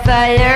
fire.